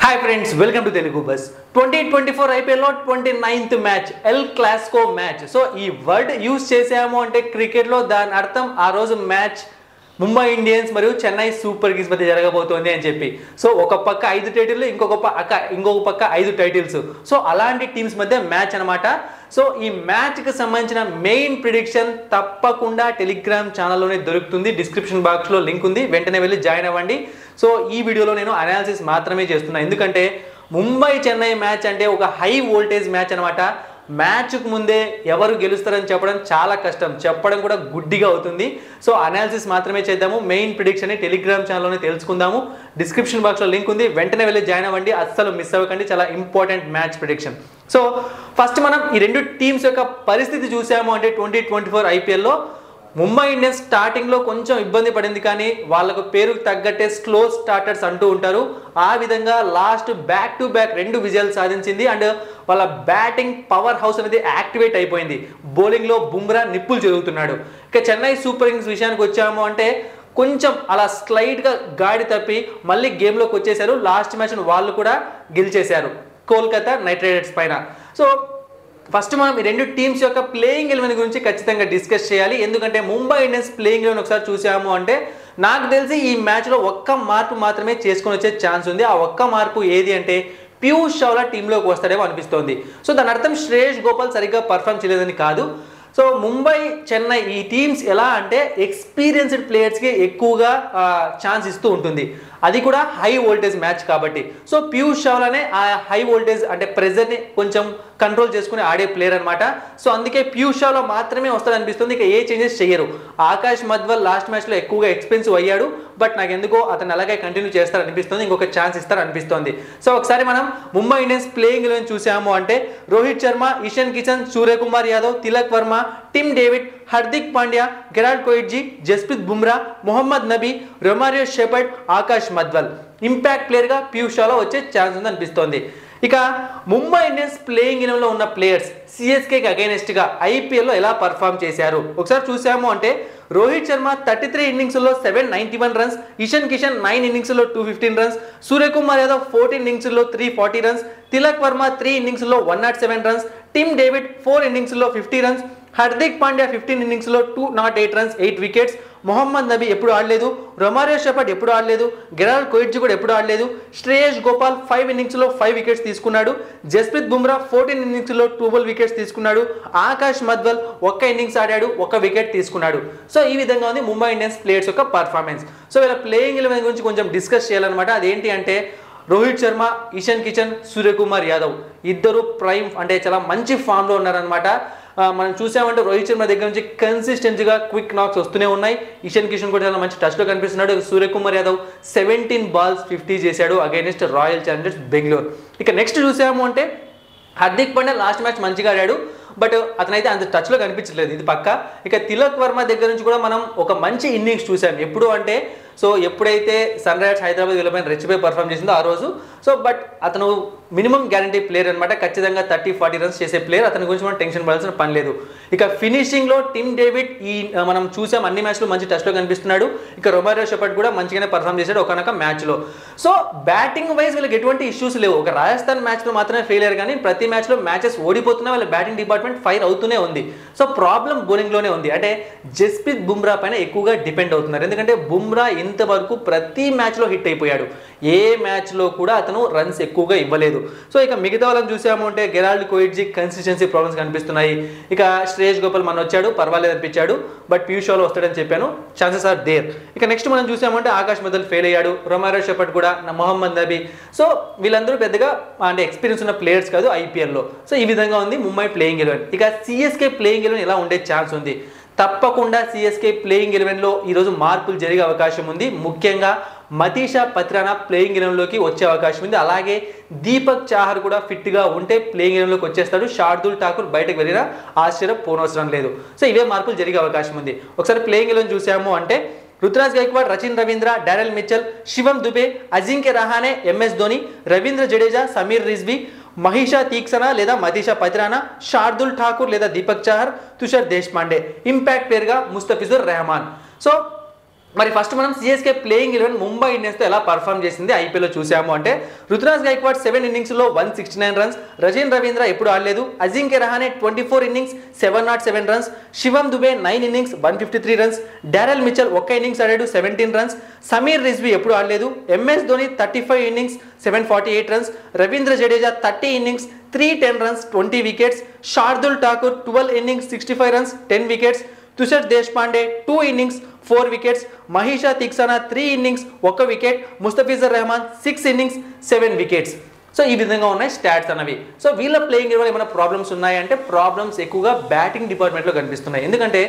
Hi friends welcome to Telugu buzz twenty twenty four ఐపీఎల్లో twenty ninth match el clasico match so ఈ word use చేసాము అంటే క్రికెట్లో దాని అర్థం ఆ రోజు మ్యాచ్ ముంబై ఇండియన్స్ మరియు చెన్నై సూపర్ కింగ్స్ మధ్య జరగబోతోంది అని చెప్పి. సో ఒక పక్క ఐదు టైటిల్ ఇంకొక పక్క ఇంకొక పక్క ఐదు టైటిల్స్. సో అలాంటి టీమ్స్ మధ్య మ్యాచ్ అనమాట సో ఈ మ్యాచ్కి సంబంధించిన మెయిన్ ప్రిడిక్షన్ తప్పకుండా టెలిగ్రామ్ ఛానల్లోనే దొరుకుతుంది. డిస్క్రిప్షన్ బాక్స్లో లింక్ ఉంది. వెంటనే వెళ్ళి జాయిన్ అవ్వండి. సో ఈ వీడియోలో నేను అనాలిసిస్ మాత్రమే చేస్తున్నా. ఎందుకంటే ముంబై చెన్నై మ్యాచ్ అంటే ఒక హై వోల్టేజ్ మ్యాచ్ అనమాట మ్యాచ్కు ముందే ఎవరు గెలుస్తారని చెప్పడం చాలా కష్టం. చెప్పడం కూడా గుడ్డిగా అవుతుంది. సో అనాలిసిస్ మాత్రమే చేద్దాము. మెయిన్ ప్రిడిక్షన్ టెలిగ్రామ్ ఛానల్లోనే తెలుసుకుందాము. డిస్క్రిప్షన్ బాక్స్లో లింక్ ఉంది. వెంటనే వెళ్ళి జాయిన్ అవ్వండి. అస్సలు మిస్ అవ్వకండి. చాలా important match prediction so first మనం ఈ రెండు టీమ్స్ యొక్క పరిస్థితి చూసాము అంటే ట్వంటీ ట్వంటీ ఫోర్ ఐపీఎల్లో ముంబై ఇండియన్స్ స్టార్టింగ్లో కొంచెం ఇబ్బంది పడింది కానీ వాళ్ళకు పేరుకు తగ్గట్టే స్లో స్టార్టర్స్ అంటూ ఉంటారు. ఆ విధంగా లాస్ట్ బ్యాక్ టు బ్యాక్ రెండు విజయాలు సాధించింది అండ్ వాళ్ళ బ్యాటింగ్ పవర్ హౌస్ అనేది యాక్టివేట్ అయిపోయింది. బౌలింగ్లో బుమ్రా నిప్పులు జరుగుతున్నాడు. ఇక చెన్నై సూపర్ కింగ్స్ విషయానికి వచ్చాము అంటే కొంచెం అలా స్లైడ్గా గాడి తప్పి మళ్ళీ గేమ్లోకి వచ్చేసారు. లాస్ట్ మ్యాచ్ వాళ్ళు కూడా గెలిచేశారు. కోల్కతా నైట్ రైడర్స్ పైన. సో ఫస్ట్ మనం ఈ రెండు టీమ్స్ యొక్క ప్లేయింగ్ ఎలెవెన్ గురించి ఖచ్చితంగా డిస్కస్ చేయాలి. ఎందుకంటే ముంబై ఇండియన్స్ ప్లేయింగ్ ఎలెవెన్ ఒకసారి చూసాము అంటే నాకు తెలిసి ఈ మ్యాచ్లో ఒక్క మార్పు మాత్రమే చేసుకొని వచ్చే ఛాన్స్ ఉంది. ఆ ఒక్క మార్పు ఏది అంటే పీయూష్ చావ్లా టీంలోకి వస్తాడేమో అనిపిస్తోంది. సో దాని అర్థం శ్రేష్ గోపాల్ సరిగ్గా పర్ఫామ్ చేయలేదని కాదు. సో ముంబై చెన్నై ఈ టీమ్స్ ఎలా అంటే ఎక్స్పీరియన్స్డ్ ప్లేయర్స్కి ఎక్కువగా ఛాన్స్ ఇస్తూ ఉంటుంది. అది కూడా హై వోల్టేజ్ మ్యాచ్ కాబట్టి. సో పీయూష్ చావ్లానే ఆ హై వోల్టేజ్ అంటే ప్రెజర్ని కొంచెం కంట్రోల్ చేసుకుని ఆడే ప్లేయర్ అనమాట సో అందుకే ప్యూషాలో మాత్రమే వస్తుంది అనిపిస్తుంది ఇక ఏ చేంజెస్ చేయరు ఆకాష్ మధ్వల్ లాస్ట్ మ్యాచ్లో ఎక్కువగా ఎక్స్పెన్సివ్ అయ్యాడు. బట్ నాకు ఎందుకో అతను అలాగే కంటిన్యూ చేస్తారు అనిపిస్తుంది ఇంకొక ఛాన్స్ ఇస్తారు అనిపిస్తుంది సో ఒకసారి మనం ముంబై ఇండియన్స్ ప్లేయింగ్ ఎలెవెన్ చూసాము అంటే Rohit Sharma Ishan Kishan Suryakumar Yadav Tilak Varma Tim David Hardik Pandya Gerald Coetzee Jasprit Bumrah Mohammad Nabi Romario Shepherd Akash Madhwal. Impact ప్లేయర్గా పీయూష్ షాలో వచ్చే ఛాన్స్ ఉంది అనిపిస్తోంది ఇక ముంబై ఇండియన్స్ ప్లేయింగ్ ఇలెవెన్లో ఉన్న ప్లేయర్స్ సిఎస్కేకి అగైనెస్ట్గా ఐపీఎల్లో ఎలా పర్ఫామ్ చేశారు? ఒకసారి చూసాము అంటే రోహిత్ శర్మ థర్టీ త్రీ ఇన్నింగ్స్లో seven ninety one runs Ishan Kishan nine ఇన్నింగ్స్లో two fifteen runs Suryakumar Yadav fourteen ఇన్నింగ్స్లో three forty runs Tilak Varma three ఇన్నింగ్స్లో one not seven runs Tim David four ఇన్నింగ్స్లో fifty runs Hardik Pandya fifteen ఇన్నింగ్స్లో two not eight runs eight wickets Mohammad Nabi ఎప్పుడు ఆడలేదు Romario shepherd ఎప్పుడు ఆడలేదు గెరాల్ Coetzee కూడా ఎప్పుడు ఆడలేదు శ్రేయస్ గోపాల్ ఫైవ్ ఇన్నింగ్స్లో ఫైవ్ వికెట్స్ తీసుకున్నాడు జస్ప్రీత్ బుమ్రా ఫోర్టీన్ ఇన్నింగ్స్లో ట్వెల్వ్ వికెట్స్ తీసుకున్నాడు ఆకాష్ మధ్వల్ ఒక్క ఇన్నింగ్స్ ఆడాడు ఒక వికెట్ తీసుకున్నాడు. సో ఈ విధంగా ఉంది ముంబై ఇండియన్స్ ప్లేయర్స్ యొక్క పర్ఫార్మెన్స్. సో వీళ్ళ ప్లేయింగ్ ఎలెవెన్ గురించి కొంచెం డిస్కస్ చేయాలన్నమాట. అదేంటి అంటే రోహిత్ శర్మ ఇషాన్ కిషన్ సూర్యకుమార్ యాదవ్ ఇద్దరు ప్రైమ్ అంటే చాలా మంచి ఫామ్లో ఉన్నారనమాట మనం చూసామంటే రోహిత్ శర్మ దగ్గర నుంచి కన్సిస్టెన్సీగా క్విక్ నాక్స్ వస్తూనే ఉన్నాయి. ఇషాన్ కిషన్ కూడా చాలా మంచి టచ్లో కనిపిస్తున్నాడు. Suryakumar Yadav seventeen balls fifty చేశాడు అగైనెస్ట్ రాయల్ ఛాలెంజర్స్ బెంగళూరు ఇక నెక్స్ట్ చూసాము అంటే హార్దిక్ పాండ్యా లాస్ట్ మ్యాచ్ మంచిగా ఆడాడు. బట్ అతనైతే అంత టచ్లో కనిపించట్లేదు. ఇది పక్క. ఇక తిలక్ వర్మ దగ్గర నుంచి కూడా మనం ఒక మంచి ఇన్నింగ్స్ చూసాం. ఎప్పుడు అంటే సో ఎప్పుడైతే సన్ రైజర్స్ హైదరాబాద్ వీళ్ళపైన రెచ్చిపోయి పర్ఫామ్ చేసిందో ఆ రోజు. సో బట్ అతను మినిమం గ్యారంటీ ప్లేయర్ అనమాట ఖచ్చితంగా థర్టీ ఫార్టీ రన్స్ చేసే ప్లేయర్. అతని గురించి మనం టెన్షన్ పడాల్సిన పని లేదు. ఇక ఫినిషింగ్లో టిమ్ డేవిడ్ ఈ మనం చూసాం అన్ని మ్యాచ్లో మంచి టెస్ట్లో కనిపిస్తున్నాడు. ఇక రొమారియో షెపర్డ్ కూడా మంచిగానే పర్ఫామ్ చేశాడు ఒకనొక మ్యాచ్లో. సో బ్యాటింగ్ వైజ్ వీళ్ళకి ఎటువంటి ఇష్యూస్ లేవు. ఒక రాజస్థాన్ మ్యాచ్లో మాత్రమే ఫెయిల్ అయ్యారు కానీ ప్రతి మ్యాచ్లో మ్యాచెస్ ఓడిపోతున్నా వాళ్ళ బ్యాటింగ్ డిపార్ట్మెంట్ ఫైర్ అవుతూనే ఉంది. సో ప్రాబ్లం బౌలింగ్లోనే ఉంది. అంటే జస్ప్రీత్ బుమ్రా పైన ఎక్కువగా డిపెండ్ అవుతున్నారు. ఎందుకంటే బుమ్రా ఇంతవరకు ప్రతి మ్యాచ్లో హిట్ అయిపోయాడు. ఏ మ్యాచ్లో కూడా అతను రన్స్ ఎక్కువగా ఇవ్వలేదు. సో ఇక మిగతా వాళ్ళని చూసాము అంటే గెరాల్డ్ కోయిడ్జీ కన్సిస్టెన్సీ ప్రాబ్లమ్స్ కనిపిస్తున్నాయి. ఇక శ్రేయస్ గోపాల్ మన వచ్చాడు పర్వాలేదు అనిపించాడు బట్ పీయూష్ వాళ్ళు వస్తాడని చెప్పాను. ఛాన్సెస్ ఆర్ దేర్ ఇక నెక్స్ట్ మనం చూసామంటే ఆకాష్ మదల్ ఫెయిల్ అయ్యాడు రొమారో షెపర్డ్ కూడా మొహమ్మద్ నబీ. సో వీళ్ళందరూ పెద్దగా అంటే ఎక్స్పీరియన్స్ ఉన్న ప్లేయర్స్ కాదు ఐపీఎల్లో సో ఈ విధంగా ఉంది ముంబై ప్లేయింగ్ ఎలెవెన్ ఇక సిఎస్కే ప్లేయింగ్ ఎలెవెన్ ఎలా ఉండే ఛాన్స్ ఉంది? తప్పకుండా సిఎస్కే ప్లేయింగ్ ఎలెవెన్లో ఈరోజు మార్పులు జరిగే అవకాశం ఉంది. ముఖ్యంగా మతీషా పత్రానా ప్లేయింగ్ ఎలెవెన్లోకి వచ్చే అవకాశం ఉంది. అలాగే దీపక్ చాహర్ కూడా ఫిట్గా ఉంటే ప్లేయింగ్ ఎలెవెన్లోకి వచ్చేస్తాడు. షార్దుల్ ఠాకూర్ బయటకు వెళ్ళినా ఆశ్చర్యం పోనవసరం లేదు. సో ఇవే మార్పులు జరిగే అవకాశం ఉంది. ఒకసారి ప్లేయింగ్ ఎలెవెన్ చూసాము అంటే Ruturaj Gaikwad Rachin Ravindra Daryl Mitchell Shivam Dube Ajinkya Rahane MS Dhoni Ravindra Jadeja Sameer Rizvi Maheesh Theekshana లేదా మతీషా పతిరానా షార్దుల్ ఠాకూర్ లేదా దీపక్ చహర్ తుషార్ దేశ్పాండే. ఇంపాక్ట్ ప్లేయర్గా ముస్తఫిజుర్ రెహమాన్. సో మరి ఫస్ట్ మనం సిఎస్కే ప్లేయింగ్ ఎలెవెన్ ముంబై ఇండియన్స్తో ఎలా పర్ఫామ్ చేసింది ఐపీఎల్లో చూసాము అంటే రుతురాజ్ గైక్వాడ్ సెవెన్ ఇన్నింగ్స్లో one sixty nine runs Rachin Ravindra ఎప్పుడు ఆడలేదు Ajinkya Rahane twenty four innings seven not seven runs Shivam Dube nine innings one fifty three runs Daryl Mitchell ఒక్క ఇన్నింగ్స్ ఆడాడు సెవెంటీన్ రన్స్ సమీర్ రిజ్వీ ఎప్పుడు ఆడలేదు MS Dhoni thirty five innings seven forty eight runs Ravindra Jadeja thirty innings three ten runs twenty wickets Shardul Thakur twelve innings sixty five runs ten wickets Tushar Deshpande two innings four wickets Maheesh Theekshana three innings ఒక wicket Mustafizur Rahman six innings seven wickets so ఈ విధంగా ఉన్నాయి stats అనేవి. So వీళ్ళ playing వల్ల ఏమైనా problems ఉన్నాయంటే problems ఎక్కువగా బ్యాటింగ్ డిపార్ట్మెంట్లో కనిపిస్తున్నాయి. ఎందుకంటే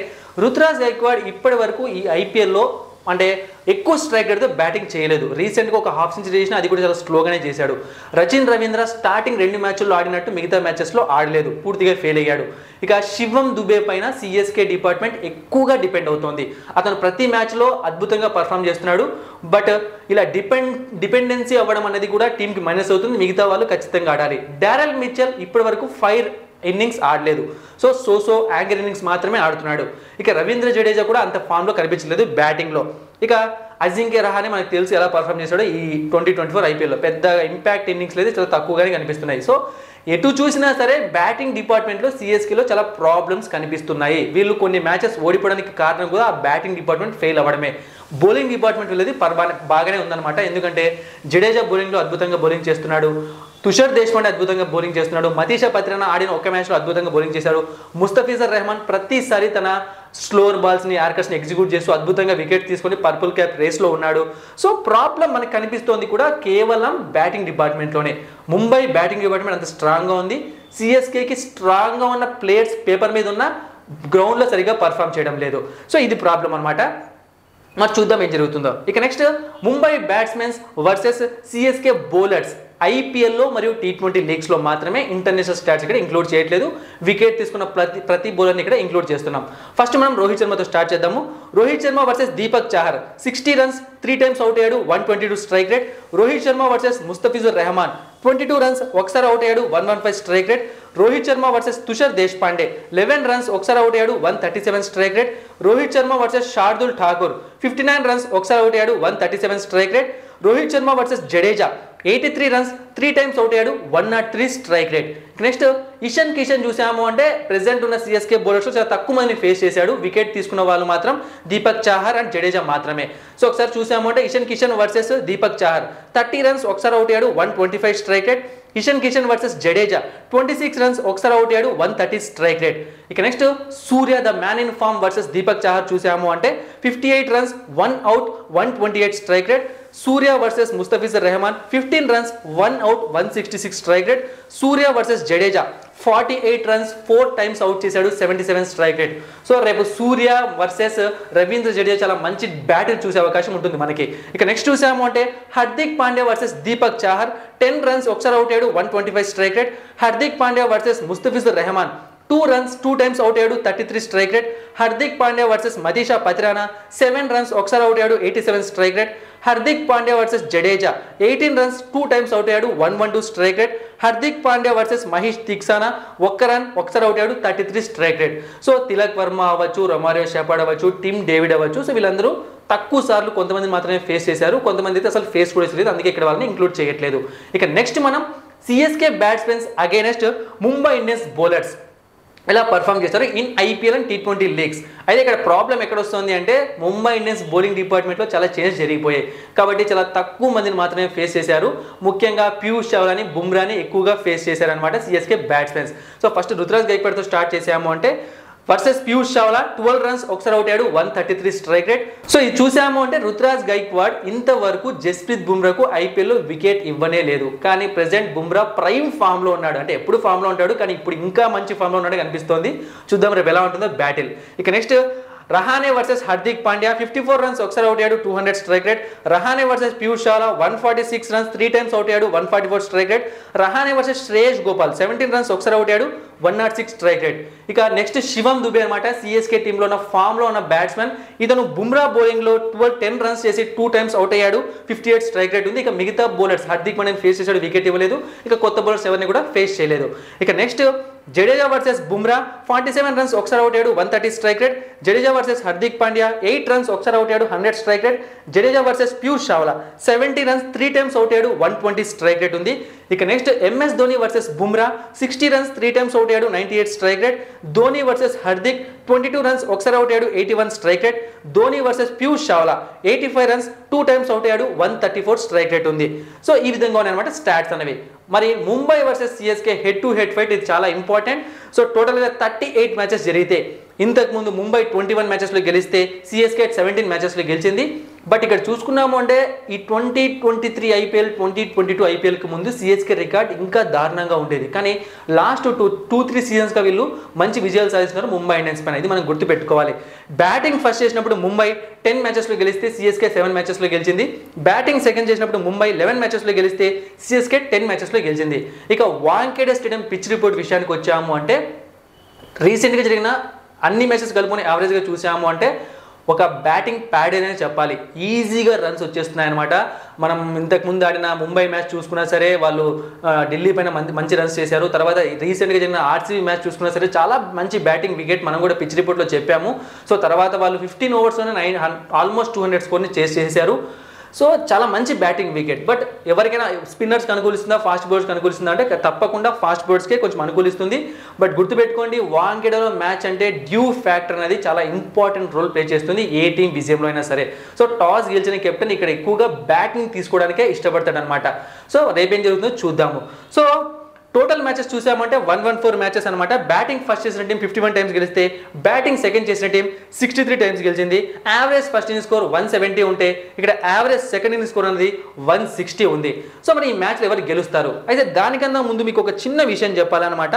రుతురాజ్ గైక్వాడ్ ఇప్పటి వరకు ఈ ఐపీఎల్లో అంటే ఎక్కువ స్ట్రైక్ రేట్తో బ్యాటింగ్ చేయలేదు. రీసెంట్గా ఒక హాఫ్ సెంచరీ చేసిన అది కూడా చాలా స్లోగానే చేశాడు. రచిన్ రవీంద్ర స్టార్టింగ్ రెండు మ్యాచ్ల్లో ఆడినట్టు మిగతా మ్యాచెస్లో ఆడలేదు. పూర్తిగా ఫెయిల్ అయ్యాడు. ఇక శివం దుబే పైన సిఎస్కే డిపార్ట్మెంట్ ఎక్కువగా డిపెండ్ అవుతోంది. అతను ప్రతి మ్యాచ్లో అద్భుతంగా పర్ఫామ్ చేస్తున్నాడు. బట్ ఇలా డిపెండ్ డిపెండెన్సీ అవ్వడం అనేది కూడా టీంకి మైనస్ అవుతుంది. మిగతా వాళ్ళు ఖచ్చితంగా ఆడాలి. డారెల్ మిచ్చల్ ఇప్పటి వరకు ఫైర్ ఇన్నింగ్స్ ఆడలేదు. So so so anchor innings మాత్రమే ఆడుతున్నాడు. ఇక రవీంద్ర జడేజా కూడా అంత ఫామ్లో కనిపించలేదు బ్యాటింగ్లో ఇక అజింక్య రహానే మనకు తెలుసు ఎలా పర్ఫామ్ చేశాడో ఈ ట్వంటీ ట్వంటీ ఫోర్ ఐపీఎల్లో పెద్ద ఇంపాక్ట్ ఇన్నింగ్స్ లేదు చాలా తక్కువగానే కనిపిస్తున్నాయి. సో ఎటు చూసినా సరే బ్యాటింగ్ డిపార్ట్మెంట్లో సిఎస్కేలో చాలా ప్రాబ్లమ్స్ కనిపిస్తున్నాయి. వీళ్ళు కొన్ని మ్యాచెస్ ఓడిపోవడానికి కారణం కూడా ఆ బ్యాటింగ్ డిపార్ట్మెంట్ ఫెయిల్ అవ్వడమే. బౌలింగ్ డిపార్ట్మెంట్ వెళ్ళేది పర్వా బాగానే ఉందన్నమాట. ఎందుకంటే జడేజా బౌలింగ్లో అద్భుతంగా బౌలింగ్ చేస్తున్నాడు. తుషార్ దేశ్పాండే అద్భుతంగా బౌలింగ్ చేస్తున్నాడు. మతీష పత్రిన ఆడిన ఒక మ్యాచ్లో అద్భుతంగా బౌలింగ్ చేశాడు. ముస్తఫిజర్ రెహమాన్ ప్రతిసారి తన స్లోర్ బాల్స్ని యార్కర్స్ని ఎగ్జిక్యూట్ చేస్తూ అద్భుతంగా వికెట్ తీసుకొని పర్పుల్ క్యాప్ రేస్లో ఉన్నాడు. సో ప్రాబ్లం మనకు కనిపిస్తోంది కూడా కేవలం బ్యాటింగ్ డిపార్ట్మెంట్లోనే ముంబై బ్యాటింగ్ డిపార్ట్మెంట్ అంత స్ట్రాంగ్గా ఉంది. సిఎస్కేకి స్ట్రాంగ్గా ఉన్న ప్లేయర్స్ పేపర్ మీద ఉన్న గ్రౌండ్లో సరిగా పర్ఫామ్ చేయడం లేదు. సో ఇది ప్రాబ్లం అనమాట మరి చూద్దాం ఏం జరుగుతుందో. ఇక next Mumbai batsmens versus CSK bowlers ఐపీఎల్లో మరియు టీ ట్వంటీ లీగ్స్లో మాత్రమే ఇంటర్నేషనల్ స్టాట్స్ ఇక్కడ ఇంక్లూడ్ చేయట్లేదు. వికెట్ తీసుకున్న ప్రతి ప్రతి బౌలర్ని ఇక్కడ ఇంక్లూడ్ చేస్తున్నాం. ఫస్ట్ మనం రోహిత్ శర్మతో స్టార్ట్ చేద్దాము. Rohit Sharma versus Deepak Chahar. Sixty runs three times out అయ్యాడు one twenty two strike rate. Rohit Sharma versus Mustafizur Rahman. Twenty two runs ఒకసారి అవుట్ అయ్యాడు one one five strike rate. Rohit Sharma versus Tushar Deshpande. Eleven runs ఒకసారి out అయ్యాడు one thirty seven strike rate. Rohit Sharma versus Shardul Thakur. Fifty nine runs ఒకసారి out అయ్యాడు one thirty seven strike rate. Rohit Sharma versus Jadeja. Eighty three runs three times out అయ్యాడు one not three strike rate next Ishan Kishan చూసాము అంటే present ఉన్న CSK bowlers చాలా తక్కువ మందిని face చేశాడు. వికెట్ తీసుకున్న వాళ్ళు మాత్రం దీపక్ చాహర్ అండ్ జడేజా మాత్రమే. సో ఒకసారి చూసాము అంటే Ishan Kishan versus Deepak Chahar thirty runs ఒకసారి అవుట్ అయ్యాడు one twenty five strike rate Ishan Kishan versus Jadeja twenty six runs ఒకసారి అవుట్ అయ్యాడు వన్ థర్టీ స్ట్రైక్ రేట్ ఇక next Surya the man in form versus Deepak Chahar చూసాము అంటే fifty eight runs one out one twenty eight strike rate Surya versus Mustafizur Rahman fifteen runs one out one sixty six strike rate Surya versus Jadeja forty eight runs four times out చేశాడు seventy seven strike rate so రేపు Surya versus Ravindra Jadeja చాలా మంచి batting చూసే అవకాశం ఉంటుంది మనకి. ఇక next చూసాము అంటే Hardik Pandya versus Deepak Chahar ten runs ఒకసారి అవుట్ అయ్యాడు one twenty five strike rate Hardik Pandya versus Mustafizur Rahman two runs two times out అయ్యాడు thirty three strike rate Hardik Pandya versus Matheesha Pathirana seven runs ఒకసారి out అయ్యాడు eighty seven strike rate Hardik Pandya versus Jadeja eighteen runs two times out అయ్యాడు one one two strike rate Hardik Pandya versus Maheesh Theekshana ఒక్క run ఒకసారి out అయ్యాడు thirty three strike rate so Tilak Varma అవ్వచ్చు Romario షెపాడ్ అవ్వచ్చు Tim David అవ్వచ్చు so వీళ్ళందరూ తక్కువ సార్లు కొంతమంది మాత్రమే ఫేస్ చేశారు. కొంతమంది అయితే అసలు ఫేస్ కూడా చేయలేదు అందుకే ఇక్కడ వాళ్ళని ఇంక్లూడ్ చేయట్లేదు. ఇక నెక్స్ట్ మనం CSK batsmens against Mumbai Indians bowlers ఎలా పర్ఫామ్ చేస్తారు in IPL and T twenty leagues అయితే ఇక్కడ ప్రాబ్లం ఎక్కడ వస్తుంది అంటే ముంబై ఇండియన్స్ బౌలింగ్ డిపార్ట్మెంట్లో చాలా చేంజ్ జరిగిపోయాయి. కాబట్టి చాలా తక్కువ మందిని మాత్రమే ఫేస్ చేశారు. ముఖ్యంగా పీయూష్ చావ్లాని బుమ్రాని ఎక్కువగా ఫేస్ చేశారనమాట CSK batsmens so first Ruturaj గైక్వాడ్తో start చేసాము అంటే versus Piyush Chawla twelve runs ఒకసారి అవుట్ అయ్యాడు one thirty three strike rate so ఇది చూసాము అంటే రుతురాజ్ గైక్వాడ్ ఇంతవరకు జస్ప్రీత్ బుమ్రాకు ఐపీఎల్లో వికెట్ ఇవ్వనే లేదు. కానీ ప్రెసెంట్ బుమ్రా ప్రైమ్ ఫామ్లో ఉన్నాడు. అంటే ఎప్పుడు ఫామ్లో ఉంటాడు కానీ ఇప్పుడు ఇంకా మంచి ఫామ్లో ఉన్నాడు కనిపిస్తోంది. చూద్దాం రేపు ఎలా ఉంటుందో బ్యాటిల్ ఇక next Rahane versus Hardik Pandya fifty four runs ఒకసారి అవుట్ అయ్యాడు two hundred strike rate Rahane versus Piyush Chawla one forty six runs three times out అయ్యాడు one forty four strike rate Rahane versus Shreyas Gopal seventeen runs ఒకసారి out అయ్యాడు one not six strike rate ఇక next Shivam Dube అనమాట CSK టీంలో ఉన్న ఫామ్లో ఉన్న batsmen ఇతను బుమ్రా బౌలింగ్లో ట్వెల్వ్ టెన్ రన్స్ చేసి టూ టైమ్స్ అవుట్ అయ్యాడు ఫిఫ్టీ ఎయిట్ స్ట్రైక్ రేట్ ఉంది. ఇక మిగతా బౌలర్స్ హార్దిక్ పాండ్యా ఫేస్ చేశాడు వికెట్ ఇవ్వలేదు. ఇక కొత్త బౌలర్స్ ఎవరిని కూడా ఫేస్ చేయలేదు. ఇక next Jadeja versus Bumrah forty seven runs ఒకసారి అవుట్ అయ్యాడు one thirty strike rate Jadeja versus Hardik Pandya eight runs ఒకసారి అవుట్ అయ్యాడు hundred strike rate Jadeja versus Piyush Chawla seventy runs three times out అయ్యాడు one twenty strike rate ఉంది. ఇక next MS Dhoni versus Bumrah sixty runs three times out అయ్యాడు ninety eight strike rate Dhoni versus Hardik twenty two runs ఒకసారి out అయ్యాడు eighty one strike rate Dhoni versus Piyush Chawla eighty five runs two times out అయ్యాడు one thirty four strike rate ఉంది. So ఈ విధంగా ఉన్నాయన్నమాట stats అనేవి. మరి Mumbai versus CSK head to head fight ఇది చాలా ఇంపార్టెంట్ సో టోటల్గా థర్టీ ఎయిట్ మ్యాచెస్ జరిగితే ఇంతకుముందు ముంబై ట్వంటీ వన్ మ్యాచెస్లో గెలిస్తే సిఎస్కే సెవెంటీన్ మ్యాచెస్లో గెలిచింది. బట్ ఇక్కడ చూసుకున్నాము అంటే ఈ twenty twenty three IPL twenty twenty two ఐపీఎల్కి ముందు సిఎస్కే రికార్డ్ ఇంకా దారుణంగా ఉండేది. కానీ లాస్ట్ టూ టూ త్రీ సీజన్స్గా వీళ్ళు మంచి విజయాలు సాధిస్తున్నారు ముంబై ఇండియన్స్ పైన. ఇది మనం గుర్తుపెట్టుకోవాలి. బ్యాటింగ్ ఫస్ట్ చేసినప్పుడు ముంబై టెన్ మ్యాచెస్లో గెలిస్తే సిఎస్కే సెవెన్ మ్యాచెస్లో గెలిచింది. బ్యాటింగ్ సెకండ్ చేసినప్పుడు ముంబై లెవెన్ మ్యాచెస్లో గెలిస్తే సిఎస్కే టెన్ మ్యాచెస్లో గెలిచింది. ఇక వాంకేడే స్టేడియం పిచ్ రిపోర్ట్ విషయానికి వచ్చాము అంటే రీసెంట్గా జరిగిన అన్ని మ్యాచెస్ కలుపుకొని యావరేజ్గా చూసాము అంటే ఒక బ్యాటింగ్ ప్యాడ్ అనే చెప్పాలి. ఈజీగా రన్స్ వచ్చేస్తున్నాయి అనమాట మనం ఇంతకు ముందు ఆడిన ముంబై మ్యాచ్ చూసుకున్నా సరే వాళ్ళు ఢిల్లీ పైన మంచి మంచి రన్స్ చేశారు. తర్వాత రీసెంట్గా జరిగిన ఆర్సీబీ మ్యాచ్ చూసుకున్నా సరే చాలా మంచి బ్యాటింగ్ వికెట్ మనం కూడా పిచ్ రిపోర్ట్లో చెప్పాము. సో తర్వాత వాళ్ళు ఫిఫ్టీన్ ఓవర్స్లోనే నైన్ ఆల్మోస్ట్ టూ హండ్రెడ్ స్కోర్ని చేసి చేశారు. సో చాలా మంచి బ్యాటింగ్ వికెట్ బట్ ఎవరికైనా స్పిన్నర్స్కి అనుకూలిస్తుందా ఫాస్ట్ బౌలర్స్కి అనుకూలిస్తుందా అంటే తప్పకుండా ఫాస్ట్ బౌలర్స్కే కొంచెం అనుకూలిస్తుంది. బట్ గుర్తుపెట్టుకోండి వాంకెడలో మ్యాచ్ అంటే డ్యూ ఫ్యాక్టర్ అనేది చాలా ఇంపార్టెంట్ రోల్ ప్లే చేస్తుంది ఏ టీం విజయంలో అయినా సరే. సో టాస్ గెలిచిన కెప్టెన్ ఇక్కడ ఎక్కువగా బ్యాటింగ్ తీసుకోవడానికే ఇష్టపడతాడు అనమాట సో రేపేం జరుగుతుందో చూద్దాము. సో టోటల్ మ్యాచెస్ చూసామంటే వన్ వన్ ఫోర్ మ్యాచెస్ అనమాట బ్యాటింగ్ ఫస్ట్ చేసిన టీం ఫిఫ్టీ వన్ టైమ్స్ గెలిస్తే బ్యాటింగ్ సెకండ్ చేసిన టీం సిక్స్టీ త్రీ టైమ్స్ గెలిచింది. Average first inning score one seventy ఉంటే ఇక్కడ యావరేజ్ సెకండ్ ఇన్నింగ్ స్కోర్ అనేది వన్ సిక్స్టీ ఉంది. సో మరి ఈ మ్యాచ్లో ఎవరు గెలుస్తారు? అయితే దానికన్నా ముందు మీకు ఒక చిన్న విషయం చెప్పాలన్నమాట.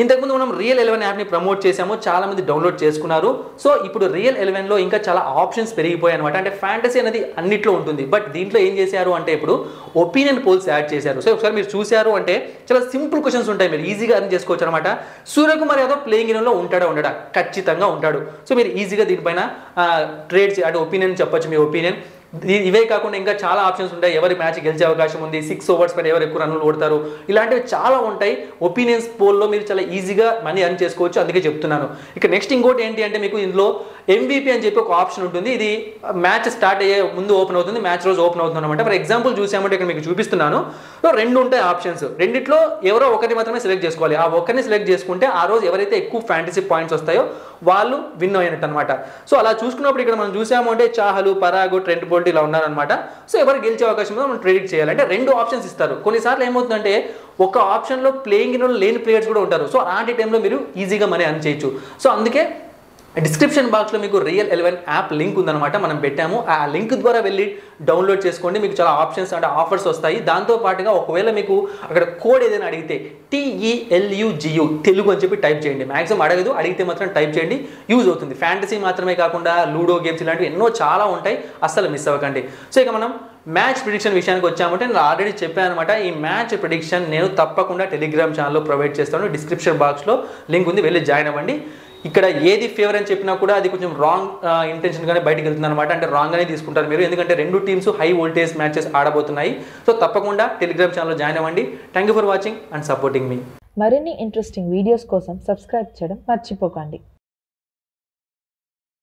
ఇంతకుముందు మనం రియల్ ఎలెవెన్ యాప్ని ప్రమోట్ చేసాము చాలా మంది డౌన్లోడ్ చేసుకున్నారు. సో ఇప్పుడు రియల్ ఎలెవెన్లో ఇంకా చాలా ఆప్షన్స్ పెరిగిపోయాయి అనమాట అంటే ఫ్యాంటసీ అనేది అన్నిట్లో ఉంటుంది. బట్ దీంట్లో ఏం చేశారు అంటే ఇప్పుడు ఒపీనియన్ పోల్స్ యాడ్ చేశారు. సో ఒకసారి మీరు చూశారు అంటే చాలా సింపుల్ క్వశ్చన్స్ ఉంటాయి. మీరు ఈజీగా అర్థం చేసుకోవచ్చు అనమాట సూర్యకుమార్ యాదవ్ ప్లేయింగ్ ఇన్లో ఉంటాడా? ఉండడా? ఖచ్చితంగా ఉంటాడు. సో మీరు ఈజీగా దీనిపైన ట్రేడ్ అంటే ఒపీనియన్ చెప్పొచ్చు మీ ఒపీనియన్ ఇవే కాకుండా ఇంకా చాలా ఆప్షన్స్ ఉంటాయి. ఎవరి మ్యాచ్ గెలిచే అవకాశం ఉంది. సిక్స్ ఓవర్స్ పైన ఎవరు ఎక్కువ రన్లు కొడతారు? ఇలాంటివి చాలా ఉంటాయి. ఒపీనియన్స్ పోల్లో మీరు చాలా ఈజీగా మనీ అర్న్ చేసుకోవచ్చు. అందుకే చెప్తున్నాను. ఇక నెక్స్ట్ ఇంకోటి ఏంటి అంటే మీకు ఇందులో ఎంవీపీ అని చెప్పి ఒక ఆప్షన్ ఉంటుంది. ఇది మ్యాచ్ స్టార్ట్ అయ్యే ముందు ఓపెన్ అవుతుంది. మ్యాచ్ రోజు ఓపెన్ అవుతుంది అనమాట ఫర్ ఎగ్జాంపుల్ చూసామంటే ఇక్కడ మీకు చూపిస్తున్నాను. సో రెండు ఉంటాయి ఆప్షన్స్. రెండిట్లో ఎవరో ఒకరిని మాత్రమే సెలెక్ట్ చేసుకోవాలి. ఆ ఒక్కరిని సెలెక్ట్ చేసుకుంటే ఆ రోజు ఎవరైతే ఎక్కువ ఫ్యాంటసీ పాయింట్స్ వస్తాయో వాళ్ళు విన్ అయినట్టు అనమాట సో అలా చూసుకున్నప్పుడు ఇక్కడ మనం చూసాము అంటే చాహలు పరాగు ట్రెంట్ బోల్ట్ ఇలా ఉన్నారనమాట సో ఎవరు గెలిచే అవకాశం మనం ప్రిడిక్ట్ చేయాలంటే రెండు ఆప్షన్స్ ఇస్తారు. కొన్నిసార్లు ఏమవుతుందంటే ఒక ఆప్షన్లో ప్లేయింగ్ లేని ప్లేయర్స్ కూడా ఉంటారు. సో అలాంటి టైంలో మీరు ఈజీగా మనీ అర్న్ చేయొచ్చు. సో అందుకే డిస్క్రిప్షన్ బాక్స్లో మీకు రియల్ ఎలెవెన్ యాప్ లింక్ ఉందన్నమాట. మనం పెట్టాము. ఆ లింక్ ద్వారా వెళ్ళి డౌన్లోడ్ చేసుకోండి. మీకు చాలా ఆప్షన్స్ అంటే ఆఫర్స్ వస్తాయి. దాంతో పాటుగా ఒకవేళ మీకు అక్కడ కోడ్ ఏదైనా అడిగితే టీఈఎల్యుజియు తెలుగు అని చెప్పి టైప్ చేయండి. మ్యాక్సిమం అడగదు. అడిగితే మాత్రం టైప్ చేయండి. యూజ్ అవుతుంది. ఫ్యాంటసీ మాత్రమే కాకుండా లూడో గేమ్స్ ఇలాంటివి ఎన్నో చాలా ఉంటాయి. అస్సలు మిస్ అవ్వకండి. సో ఇక మనం మ్యాచ్ ప్రిడిక్షన్ విషయానికి వచ్చామంటే నేను ఆల్రెడీ చెప్పాను అనమాట ఈ మ్యాచ్ ప్రిడిక్షన్ నేను తప్పకుండా టెలిగ్రామ్ ఛానల్లో ప్రొవైడ్ చేస్తాను. డిస్క్రిప్షన్ బాక్స్లో లింక్ ఉంది. వెళ్ళి జాయిన్ అవ్వండి. ఇక్కడ ఏది ఫేవర్ అని చెప్పినా కూడా అది కొంచెం రాంగ్ ఇంటెన్షన్గానే బయటకు వెళ్తుంది అనమాట అంటే రాంగ్గానే తీసుకుంటారు మీరు. ఎందుకంటే రెండు టీమ్స్ హై వోల్టేజ్ మ్యాచెస్ ఆడబోతున్నాయి. సో తప్పకుండా టెలిగ్రామ్ ఛానల్లో జాయిన్ అవ్వండి. Thank you for watching and supporting మీ మరిన్ని ఇంట్రెస్టింగ్ వీడియోస్ కోసం సబ్స్క్రైబ్ చేయడం మర్చిపోకండి.